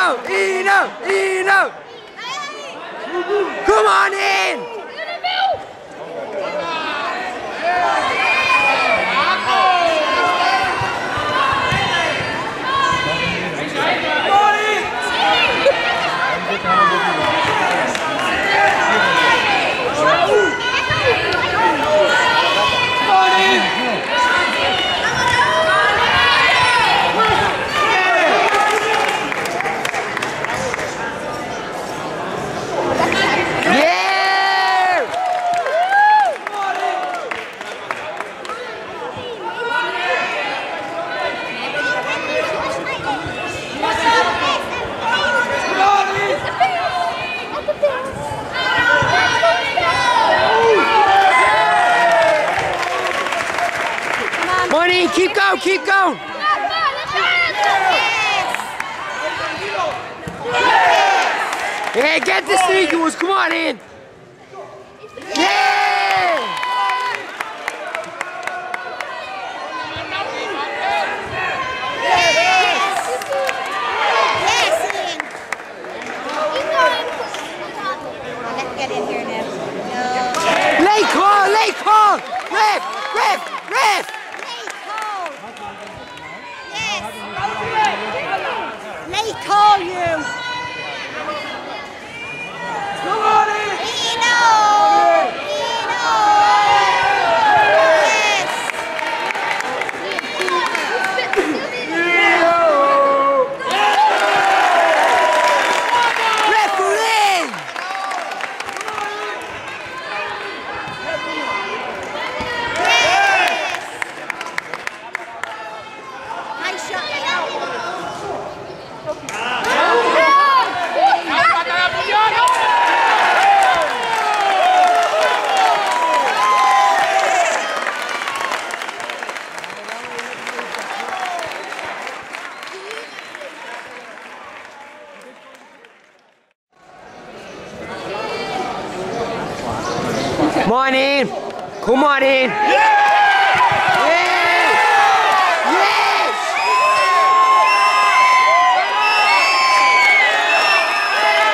Eno! Eno! Eno! Come on in! Keep going, keep going. Yeah, get the sneakers, come on in. Yeah! Let's get in here now. Late call, late call. Ref, ref, ref. Yes. Late call you. Morning. Good morning. Yeah! yeah.